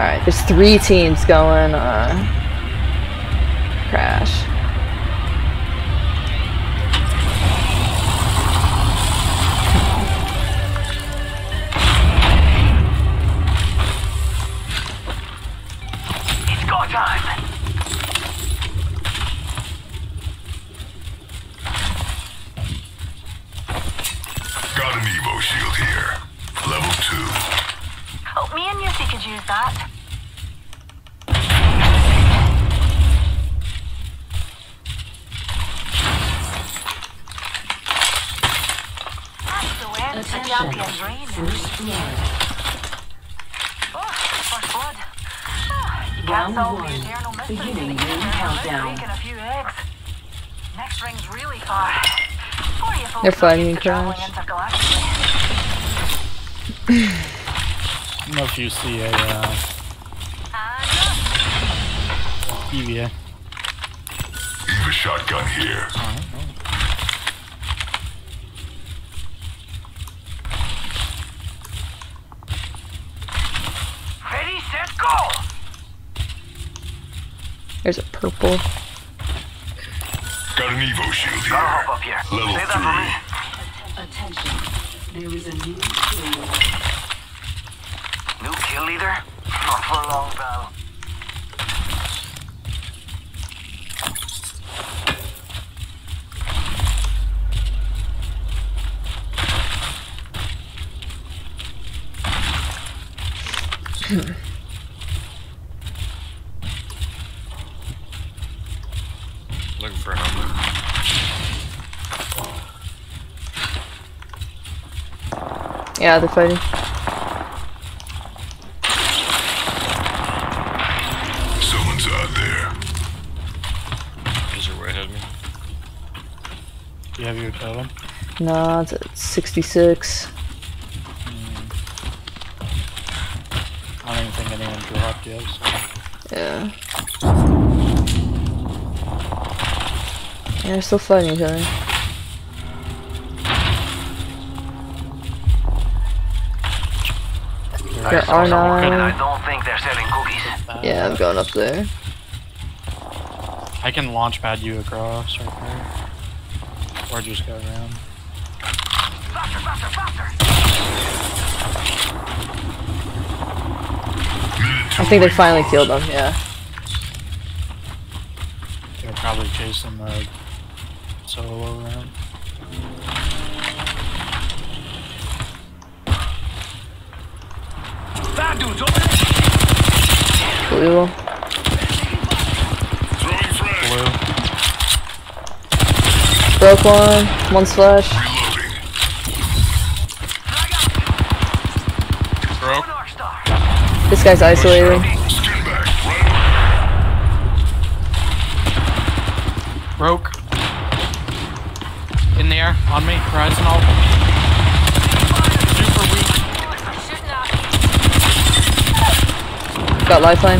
Alright, there's three teams going, uh... Crash. The win. A. First blood. Oh, first blood. You can't Round one. the eternal mystery Beginning of the ring countdown. a few eggs. Next ring's really far. Or you folks They're are fighting used to traveling Crash. I don't know if you see a uh, And EVA. Eva shotgun here. ready, set, go! There's a purple. Got an Evo shield Gotta here. hop up here. Level Save that for me. Attention. There is a new kill. New kill leader? Not for long, pal. Looking hmm. Yeah, they're fighting. Someone's out there. Is there way ahead of me? Do you have your totem? No, it's at 66. I don't even think anyone dropped yet. So. Yeah. Yeah, they're still fighting each other. There are And I don't think they're selling cookies. Yeah, I'm going up there. I can launch pad you across right there. Or just go around. Faster, faster, faster! I think they finally killed them, yeah. They're probably chasing the solo around. Blue. Blue. Broke one. One slash. Broke. This guy's isolated. Broke. In the air, on me, Horizon all. Super weak. Shooting at Got lifeline.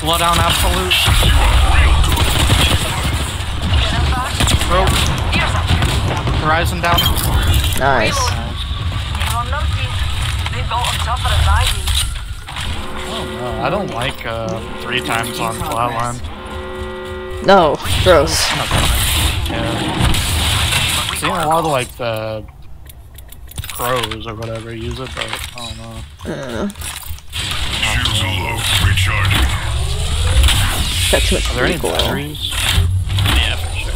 Blood on absolute. Broke. Horizon down. Nice. on numpty. They built him tougher than I do. I don't like uh, three times on flatline. No, gross. Yeah. Seen a lot of like the pros or whatever use it, but I don't know. Uh, Shields. Recharging. got too much Are there any recoil. batteries? Yeah, for sure.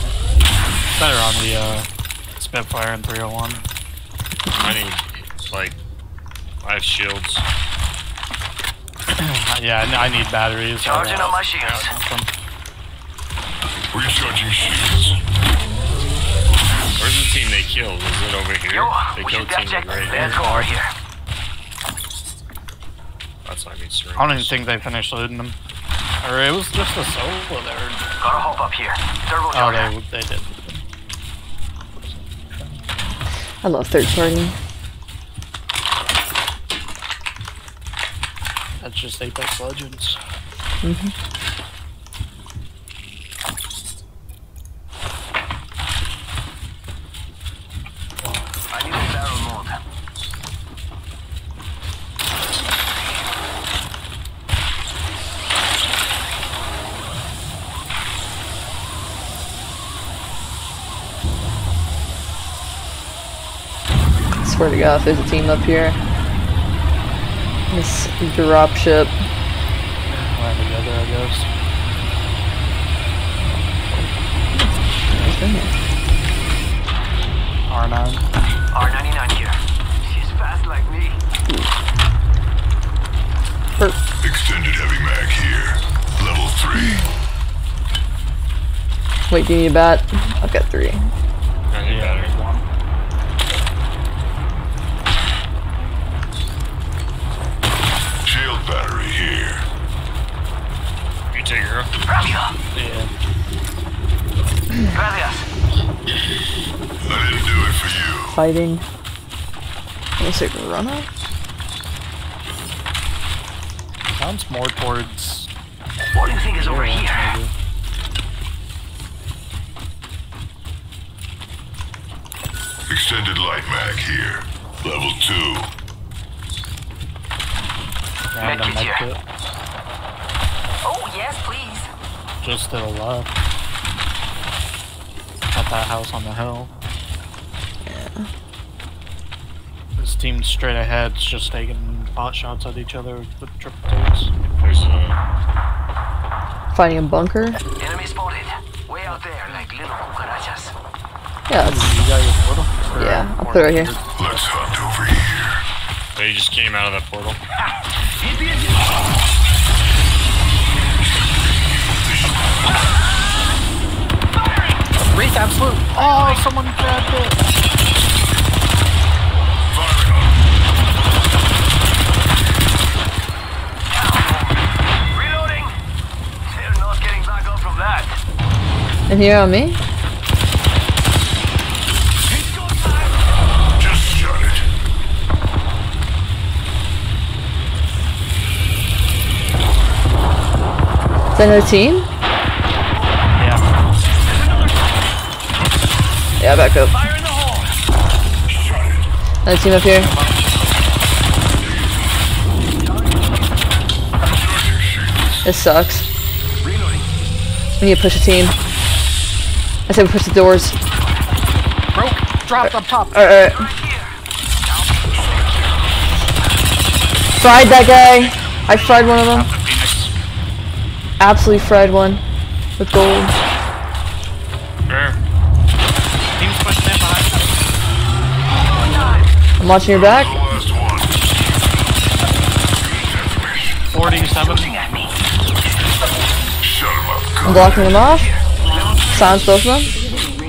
Better on the uh, Spitfire and 301. I need like five shields. yeah, I n- I need batteries. Charging uh, up my shields. something. Recharging shields. Where's the team they killed? Is it over here? Yo, they killed should team check right Let's go over here. That's I need syringes. I don't even think they finished looting them. Or it was just a solo there. Gotta hop up here. Turbo Oh, charger. they, they did. I love third party. That's just Apex Legends. I figure there's a team up here. This drop ship. I guess. R9. R99 here. She's fast like me. Extended heavy mag here. Level 3. Wait, do you need a bat? I've got 3. Fighting. Looks like Rana? Sounds more towards. What do you think is over here, here? maybe. Extended light mag here. Level 2. Random Medkit here. medkit. Oh, yes, please. Just to the left. At that house on the hill. This team straight ahead's just taking pot shots at each other with triple takes. There's a. Fighting a bunker? Enemy spotted. Way out there, like little cucarachas. Yeah, that's, You got your portal? Or- yeah, I'll put it right here. Let's hunt over here. They just came out of that portal. Wraith absolute! Oh, someone grabbed it! Firing on. Reloading. They're not getting back up from that. And here on me? Is shut it. Is that another team? Yeah. Yeah, back up. Fire in the hole. Shut it. Another team up here. This sucks. We need to push a team. I said we push the doors. Broke! Dropped up top! Alright, uh, alright. Uh. Right. Fried that guy. I fried one of them. Absolutely fried one. With gold. Where? Team's pushing in behind. I'm watching your back. The last one. Information. 47. Shut him up. I'm blocking them off. Silence both of them. Is there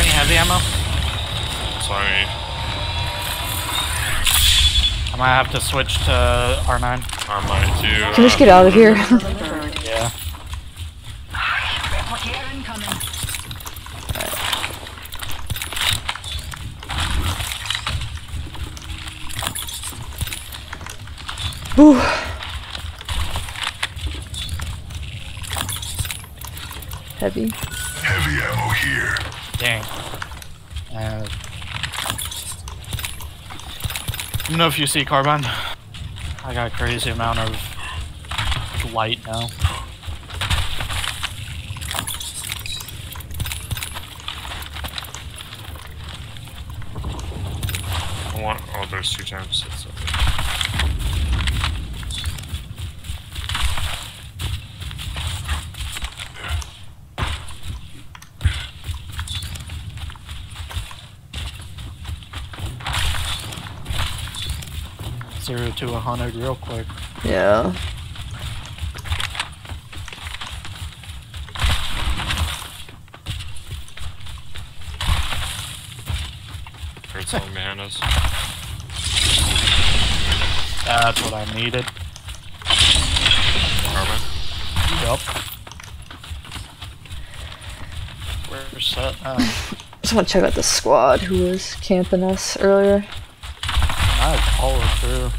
any heavy ammo? Sorry. I might have to switch to R9. I might do. Can we just get out of here? Third. Yeah. Whew. Heavy. Heavy ammo here. Dang. Uh, don't know if you see carbine. I got a crazy amount of light now. I want. Oh, there's two times. It's, uh, to a hundred real quick. Yeah. Heard something behind us. That's what I needed. Carbine. Yup. We're set now. Just want to check out the squad who was camping us earlier. I followed through.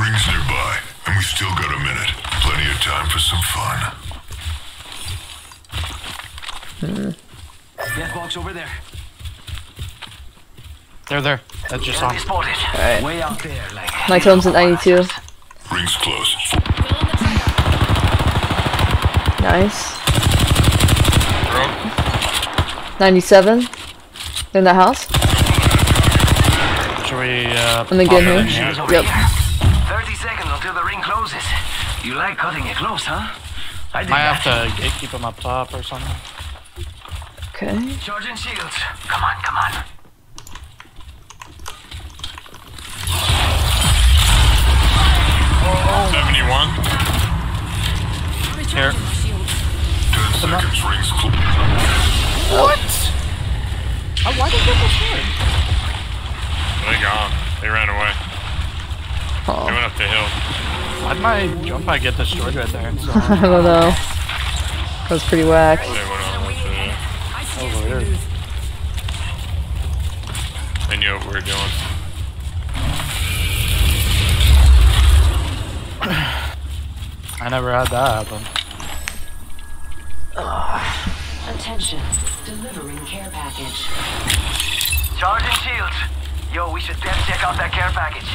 Rings nearby, and we still got a minute. Plenty of time for some fun. Death box over there. They're there. That's just on. Enemy spotted. Alright. Way out there, like. My totem's at 92. Rings close. Nice. Bro. 97? In the house? Should we, uh, Let me pop get it here. here? Yep. 30 seconds until the ring closes. You like cutting it close, huh? I did Might that. have to gatekeep him up top or something. Okay. Charging shields. Come on, come on. Seventy-one. Here. Ten seconds, rings. What? Oh, why did they destroy? They gone. They ran away. They Oh, went up the hill. Why'd my jump pad get destroyed right there? So, I don't know. That was pretty whack. They went on with it. that was oh, weird. They knew what we were doing. I never had that happen. Attention. Delivering care package. Charging shields. Yo, we should def check out that care package.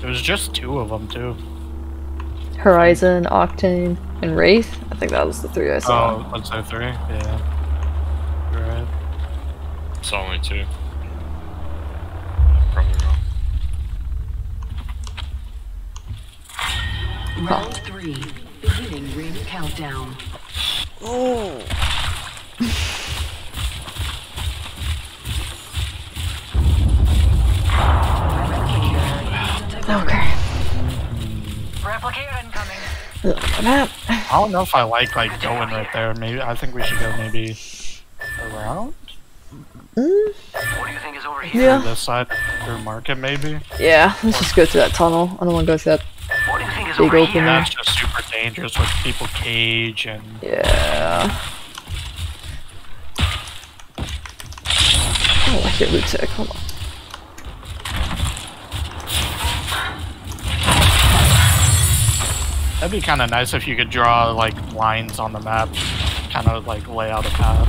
There was just two of them too. Horizon, Octane, and Wraith. I think that was the three I saw. Oh, what's there three? Yeah. You're right. It's only two. Probably wrong. Round three. Beginning ring countdown. Oh. Okay. Replicator incoming. Look at that. I don't know if I like like going right there. Maybe I think we should go maybe around Mm, What do you think is over here? yeah. this side through market maybe. Yeah, let's just go through that tunnel. I don't want to go through that. What do you think is Big over open here? That's just super dangerous with people cage and Yeah. Oh, I hear loot tech. Hold on. that'd be kind of nice if you could draw like lines on the map, kind of like lay out a path.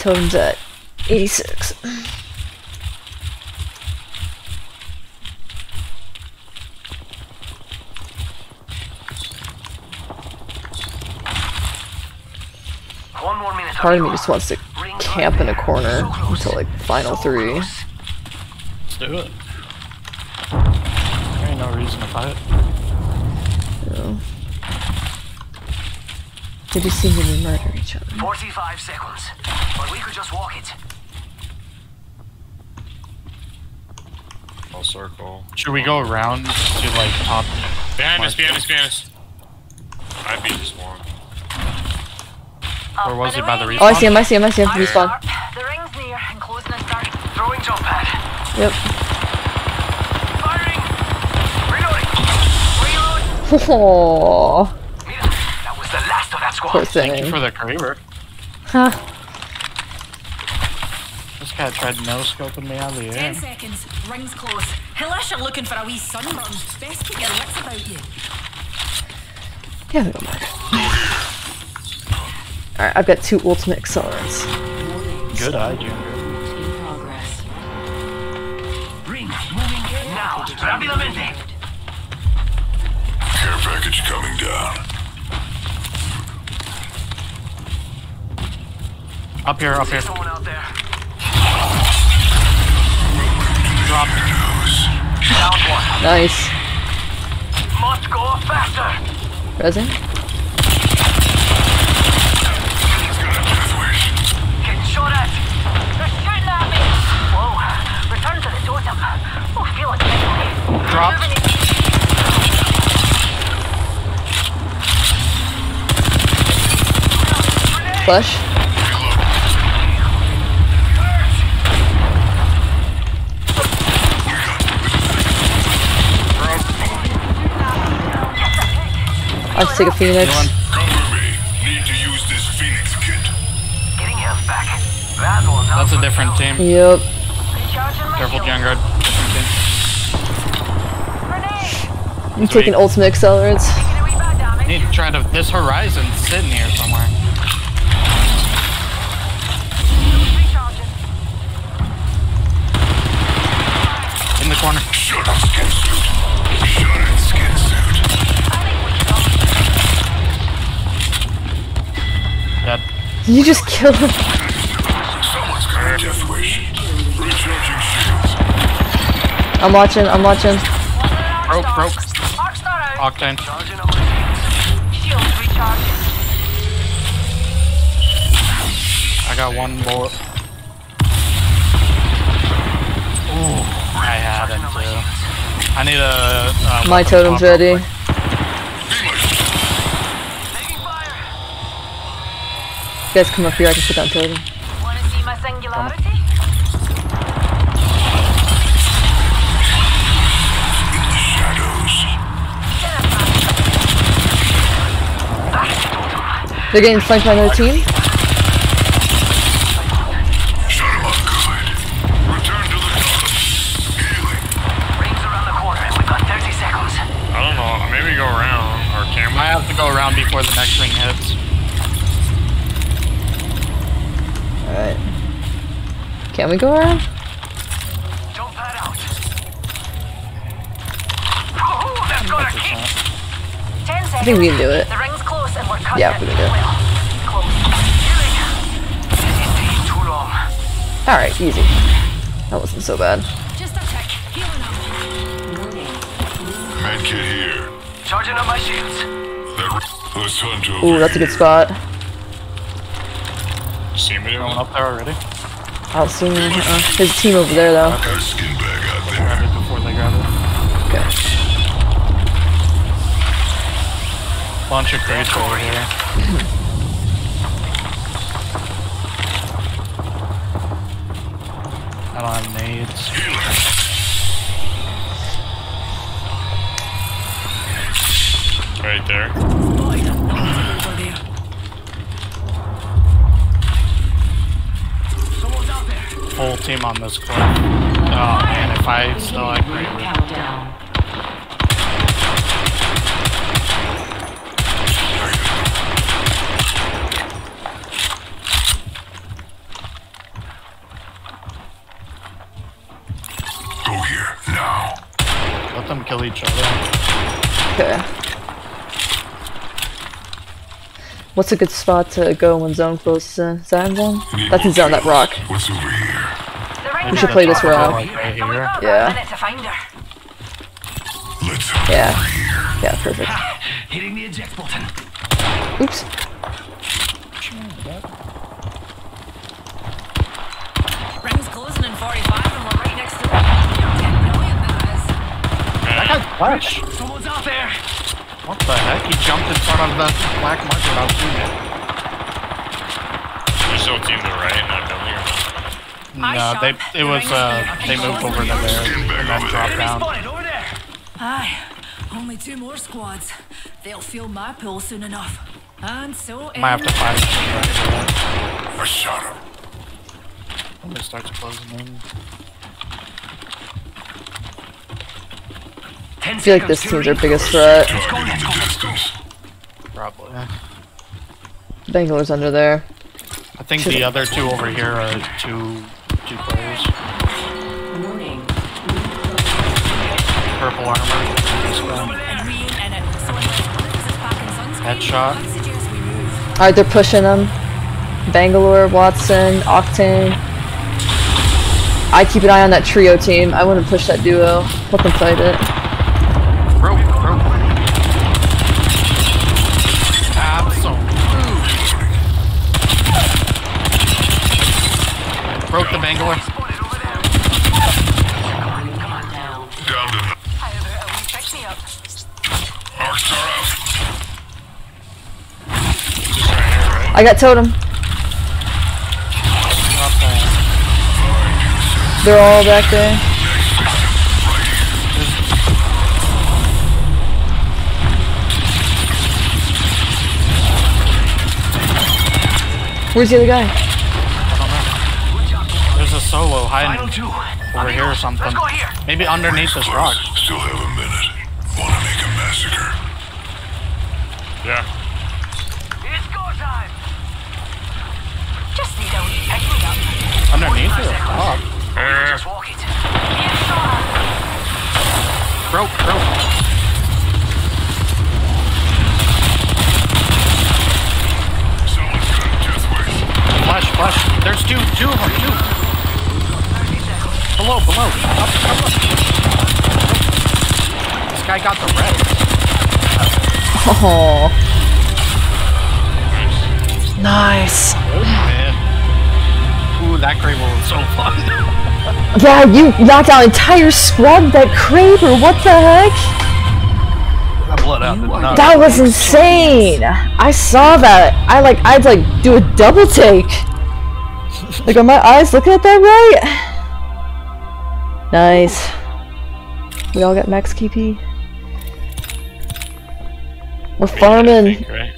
Totem's at 86. One. Part of me just wants to camp in a corner. So until like final three. Let's do it. There ain't no reason to fight. Yeah. They just seem to be murder each other. 45 seconds. But we could just walk it. Full circle. Should we go around to like top? Behind us, behind us, behind us. I beat this one. Or was it by the respawn? Oh, I see him, I see him, I see him. Respawn. The ring's near and closing in 30. Throwing jump pad. Yep. Firing. Reloading. Reload. Oh, That was the last of that squad. poor Thank you for the Kraber. Huh. This guy tried no scoping me out of the air. Ten seconds. Ring's close. Hillish are looking for a wee sunburn. Best keep your wits about you. Yeah, they don't matter. Alright, I've got two ultimate accelerants. Good eye, Junior. In progress. Ring moving now. Rápidamente. Care package coming down. Up here, up here. Someone out there. Drop. Down one. Nice. Must go faster. Resin? Getting shot at. They're shooting at me. Whoa. Return to the totem. Oh, feel it differently. Drop. Moving it. Flush? I'll just take a phoenix. Healing. Cover me. Need to use this Phoenix kit. Getting health back. That one's out That's a different team. Yep. Recharging my Careful, shield. Jungard. Different team. Grenade. I'm taking ultimate accelerants. Taking a wee bit of damage. Need to try to. This horizon's sitting here somewhere. You just kill him? Someone's got a death wish. Recharging shields. I'm watching, I'm watching. Broke, broke. Arcstar out. Octane. Charging up my shields. Shields. I got one more. Ooh, I had him too. I need a. Uh, My totem's swap real ready. quick. Taking fire. You guys come up here, I can put down totem. Wanna see my singularity? Shadows. They're getting flanked by another team. Shut him up good. Return to the top. Healing. Rings around the corner. We've got 30 seconds. I don't know. Maybe go around. I have to go around before the next ring hits. Alright. Can we go around? Jump pad out. Oh, that's got kick. 10 seconds. I think we can do it. The ring's close and we're cutting Yeah, we can do it. Well, close. It's taking too long. Alright, easy. That wasn't so bad. Just a tick. Healing up. Medkit here. Charging up my shields. That let's hunt over Ooh, that's a good here. spot. See me Going doing up there already. I don't see him. Uh, there's a team over there though. Got a skin Grab it before they grab it. Okay. Bunch of crates over here. I don't have nades. right there. Spotted a nut over there. Someone's out there. Full team on this cliff. Oh man, if I still like Ring right countdown. Go here now. let them kill each other. Okay. What's a good spot to go when zone closes? Uh, is that in zone? That's in more zone, that rock. What's over here? The ring's We should play this Top round. Like right And we've here. got Yeah. a minute to find her. Let's hunt Yeah. Yeah, perfect. Hitting the eject button. Oops. Ring's closing in 45 and we're right next to it. Yeah, brilliant. That guy's flash. Someone's out there. What the heck? He jumped in front of the black market without shooting it. There's still a team to the right in that building. or not? I No, they shot. it The was uh they moved over to there and then dropped down. Spotted over there. Aye, only two more squads. They'll feel my pull soon enough. And so Might have to fight it right I shot him. when it starts closing in. I feel like this team's our biggest threat. Target in the distance. Probably. Bangalore's under there. I think the other two over here are two Headshot. I'd suggest we move. Alright, they're pushing them. Bangalore, Wattson, Octane. I keep an eye on that trio team. I want to push that duo. Let them fight it. Broke, broke. Absolutely. Broke the Bangalore. I got totem. Not. They're all back there. Where's the other guy? There's a solo hiding over here or something. Let's go here. Maybe underneath this rock. Still have a minute. Wanna make a massacre? Yeah. It's go time. Just need a wee pick-me-up. Underneath it? Oh, There. Just walk it. Here, shot. broke, broke. Someone's got a death wish. Flash. There's two, two of them, two. Below, below. Up, up, up. This guy got the red. Oh. Nice. Oh, man. Ooh, that Kraber was so fun. Yeah, you knocked out an entire squad with that Kraber. What the heck? that blood out. did not- That was insane. I saw that. I like, I'd like do a double take. Like, are my eyes looking at that right? Nice. We all got max KP. We're I farming. think, right?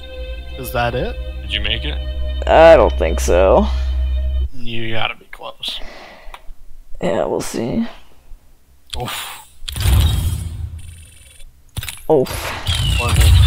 Is that it? Did you make it? I don't think so. You gotta be close. Yeah, we'll see. Oof. Oof. Was it?